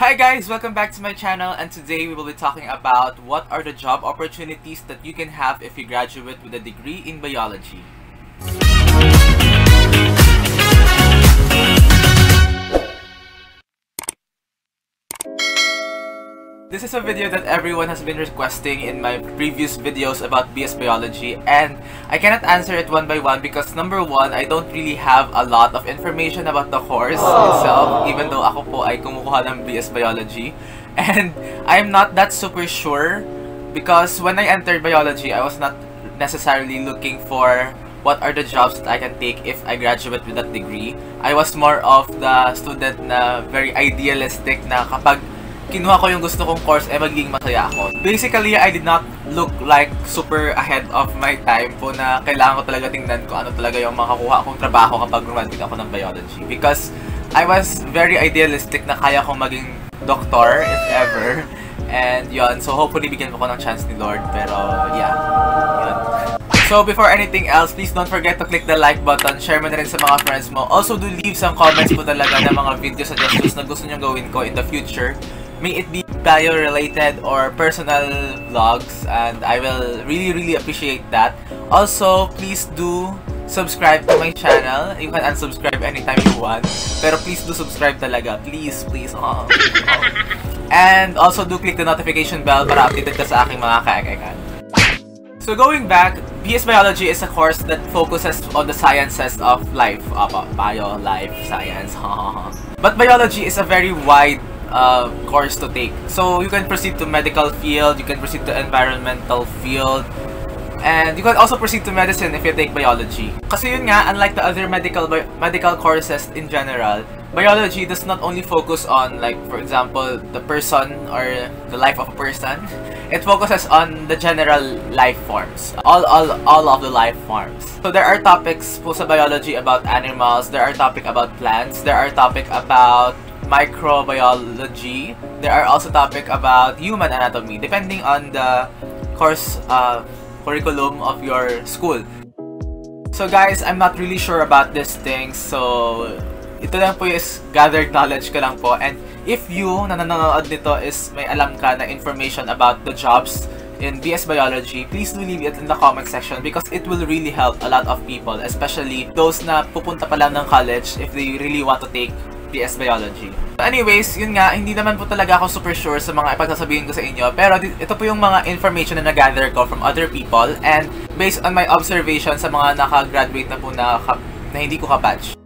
Hi guys! Welcome back to my channel and today we will be talking about what are the job opportunities that you can have if you graduate with a degree in biology. This is a video that everyone has been requesting in my previous videos about BS Biology and I cannot answer it one by one because number one, I don't really have a lot of information about the course oh. itself even though ako po ay kumukuha ng BS Biology and I'm not that super sure because when I entered biology, I was not necessarily looking for what are the jobs that I can take if I graduate with that degree. I was more of the student na very idealistic na kapag kinuha ko yung gusto kong course, eh magiging masaya ako. Basically, I did not look like super ahead of my time po na kailangan ko talaga tingnan ko ano talaga yung makakuha akong trabaho kapag graduate ako ng biology. Because I was very idealistic na kaya kong maging doctor, if ever. And yon so hopefully bigyan ko ng chance ni Lord. Pero yeah, yun. So before anything else, please don't forget to click the like button, share mo na rin sa mga friends mo. Also do leave some comments po talaga ng mga video suggestions na gusto nyo gawin ko in the future. May it be bio-related or personal vlogs and I will really really appreciate that. Also, please do subscribe to my channel. You can unsubscribe anytime you want. Pero please do subscribe talaga. Please, please. Oh, oh. And also do click the notification bell para updated ka sa aking mga kaekekan. So going back, BS Biology is a course that focuses on the sciences of life. Apa, bio, life, science. but biology is a very wide uh, course to take. So you can proceed to medical field, you can proceed to environmental field, and you can also proceed to medicine if you take biology. Kasi yun nga, unlike the other medical medical courses in general, biology does not only focus on like for example the person or the life of a person it focuses on the general life forms all all all of the life forms so there are topics po sa biology about animals there are topic about plants there are topic about microbiology. There are also topic about human anatomy, depending on the course uh, curriculum of your school. So guys, I'm not really sure about these things, so ito lang po is gathered knowledge ko lang po. And if you na nanonood nito is may alam ka na information about the jobs in BS Biology, please do leave it in the comment section because it will really help a lot of people, especially those na pupunta pa lang ng college if they really want to take BS Biology. Anyways, yun nga, hindi naman po talaga ako super sure sa mga ipagsasabihin ko sa inyo. Pero ito po yung mga information na nag-gather ko from other people and based on my observation sa mga nakagraduate na po na, na hindi ko ka-batch.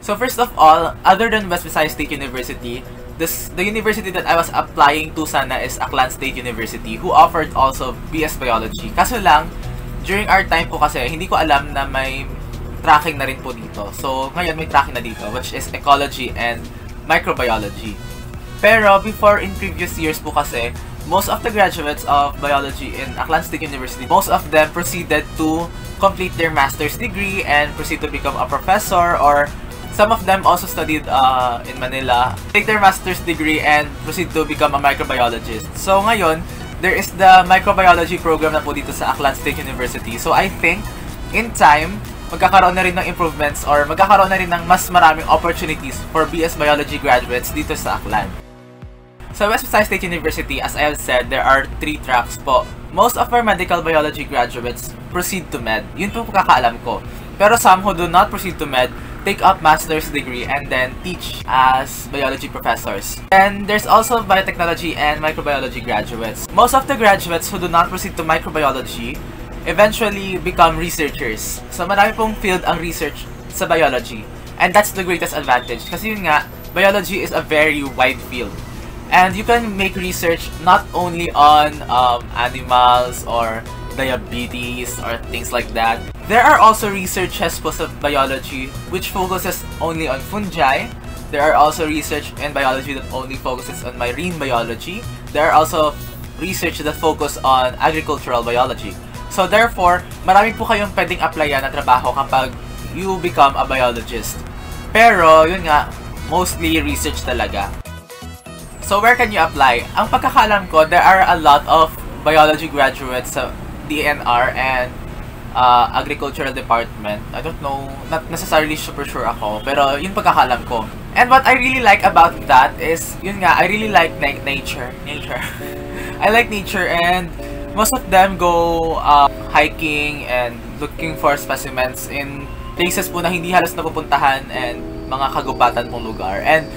So first of all, other than West Visayas State University, this, the university that I was applying to sana is Aklan State University who offered also BS Biology. Kaso lang, during our time po kasi, hindi ko alam na may tracking na rin po dito. So, ngayon may tracking na dito, which is ecology and microbiology. Pero, before in previous years po kasi, most of the graduates of biology in Aklan State University, most of them proceeded to complete their master's degree and proceed to become a professor or some of them also studied uh, in Manila, take their master's degree and proceed to become a microbiologist. So ngayon, there is the microbiology program na po dito sa Aklan State University. So I think, in time, magkakaroon na rin ng improvements or magkakaroon na rin ng mas maraming opportunities for BS Biology graduates dito sa Aklan. Sa West Visayas State University, as I have said, there are three tracks po. Most of our medical biology graduates proceed to med. Yun po kakaalam ko. Pero some who do not proceed to med take up master's degree and then teach as biology professors. And there's also biotechnology and microbiology graduates. Most of the graduates who do not proceed to microbiology eventually become researchers. So marami pong field ang research sa biology. And that's the greatest advantage. Kasi yun nga, biology is a very wide field. And you can make research not only on um, animals or diabetes or things like that. There are also researches po sa biology which focuses only on fungi. There are also research in biology that only focuses on marine biology. There are also research that focus on agricultural biology. So therefore, marami po kayong pwedeng applyan na trabaho kapag you become a biologist. Pero, yun nga, mostly research talaga. So where can you apply? Ang pagkakalam ko, there are a lot of biology graduates sa DNR and uh, agricultural department. I don't know, not necessarily super sure ako, pero yun pagkakalam ko. And what I really like about that is, yun nga, I really like na nature. Nature. I like nature and most of them go uh, hiking and looking for specimens in places po na hindi halos napupuntahan and mga kagubatan pong lugar. And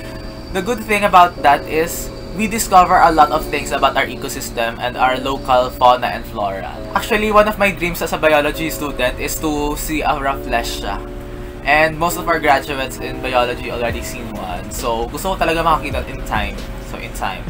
the good thing about that is we discover a lot of things about our ecosystem and our local fauna and flora. Actually, one of my dreams as a biology student is to see a rafflesia. And most of our graduates in biology already seen one. So, gusto ko talaga makakita in time. So, in time.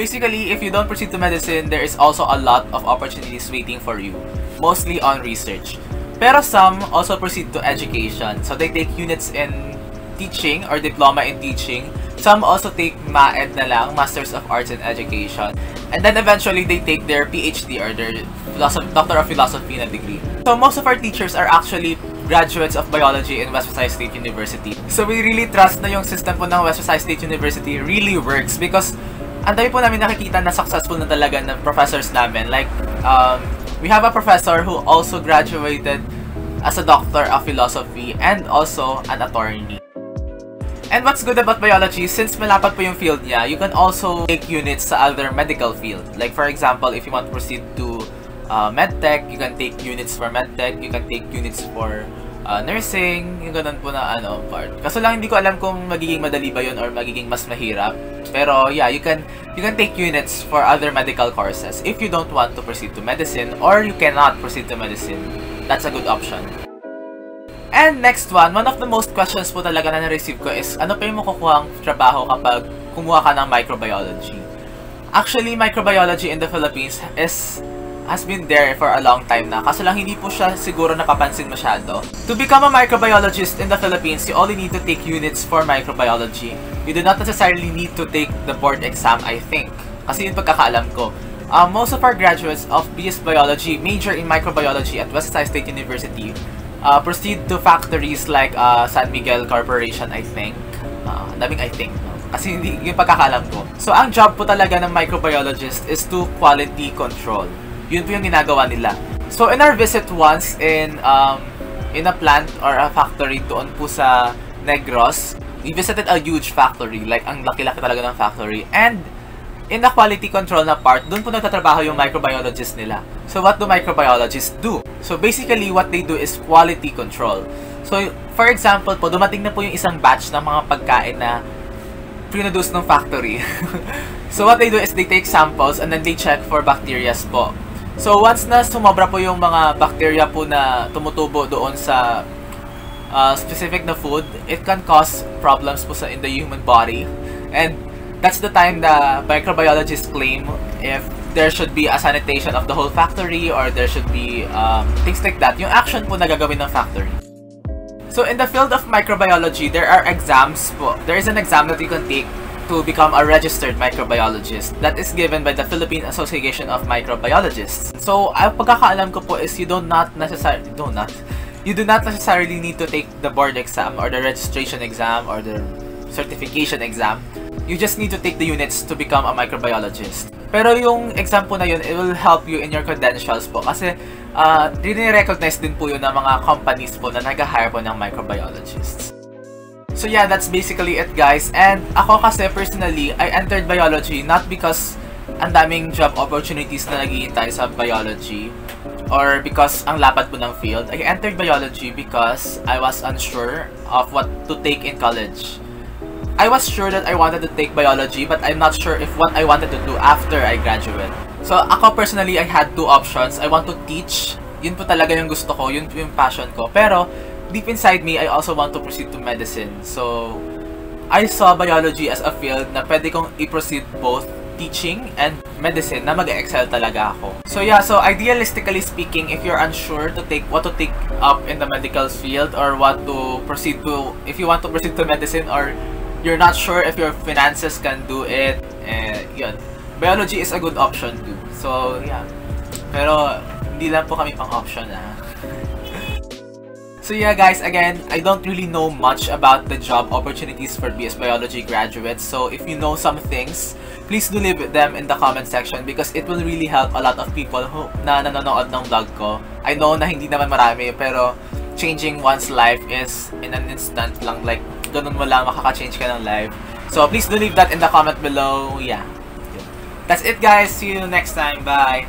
Basically, if you don't proceed to medicine, there is also a lot of opportunities waiting for you. Mostly on research. Pero some also proceed to education. So, they take units in teaching or diploma in teaching Some also take MAED na lang, Masters of Arts in Education. And then eventually they take their PhD or their Doctor of Philosophy na degree. So most of our teachers are actually graduates of biology in West Visayas State University. So we really trust na yung system po ng West Visayas State University really works because ang dami po namin nakikita na successful na talaga ng professors namin. Like, um, we have a professor who also graduated as a Doctor of Philosophy and also an attorney. And what's good about biology, since malapad po yung field niya, you can also take units sa other medical field. Like for example, if you want to proceed to uh, medtech, you can take units for medtech, you can take units for uh, nursing, yung ganun po na ano part. Kaso lang hindi ko alam kung magiging madali ba yun or magiging mas mahirap. Pero yeah, you can you can take units for other medical courses if you don't want to proceed to medicine or you cannot proceed to medicine. That's a good option. And next one, one of the most questions po talaga na na-receive ko is, ano pa yung makukuhang trabaho kapag kumuha ka ng microbiology? Actually, microbiology in the Philippines is has been there for a long time na. Kaso lang hindi po siya siguro napapansin masyado. To become a microbiologist in the Philippines, you only need to take units for microbiology. You do not necessarily need to take the board exam, I think. Kasi yun pagkakaalam ko. Uh, most of our graduates of BS Biology major in microbiology at West State University uh, proceed to factories like uh, San Miguel Corporation, I think. Uh, daming I think. Kasi hindi yung pagkakalam ko. So, ang job po talaga ng microbiologist is to quality control. Yun po yung ginagawa nila. So, in our visit once in um, in a plant or a factory doon po sa Negros, we visited a huge factory. Like, ang laki-laki talaga ng factory. And, in the quality control na part, doon po nagtatrabaho yung microbiologist nila. So what do microbiologists do? So basically, what they do is quality control. So for example po, dumating na po yung isang batch ng mga pagkain na produce ng factory. so what they do is they take samples and then they check for bacteria po. So once na sumobra po yung mga bacteria po na tumutubo doon sa uh, specific na food, it can cause problems po sa in the human body. And that's the time the microbiologists claim if there should be a sanitation of the whole factory or there should be um, things like that. Yung action po na gagawin ng factory. So in the field of microbiology, there are exams po. There is an exam that you can take to become a registered microbiologist that is given by the Philippine Association of Microbiologists. So, ang pagkakaalam ko po is you do not necessarily, do not, you do not necessarily need to take the board exam or the registration exam or the certification exam. You just need to take the units to become a microbiologist. Pero yung exam po na yun, it will help you in your credentials po. Kasi, uh, recognize din po yun ng mga companies po na nag-hire po ng microbiologists. So yeah, that's basically it guys. And ako kasi personally, I entered biology not because ang daming job opportunities na naghihintay sa biology or because ang lapad po ng field. I entered biology because I was unsure of what to take in college. I was sure that I wanted to take biology but I'm not sure if what I wanted to do after I graduate. So ako personally, I had two options. I want to teach. Yun po talaga yung gusto ko. Yun po yung passion ko. Pero deep inside me, I also want to proceed to medicine. So I saw biology as a field na pwede kong i-proceed both teaching and medicine na mag-excel talaga ako. So yeah, so idealistically speaking, if you're unsure to take what to take up in the medical field or what to proceed to, if you want to proceed to medicine or you're not sure if your finances can do it, eh, yun. Biology is a good option too. So, yeah. Pero, hindi lang po kami pang option ah. So yeah guys, again, I don't really know much about the job opportunities for BS Biology graduates. So if you know some things, please do leave them in the comment section because it will really help a lot of people who na nanonood ng vlog ko. I know na hindi naman marami pero changing one's life is in an instant lang like ganun mo lang makaka-change ka ng life. So please do leave that in the comment below. Yeah. That's it guys. See you next time. Bye.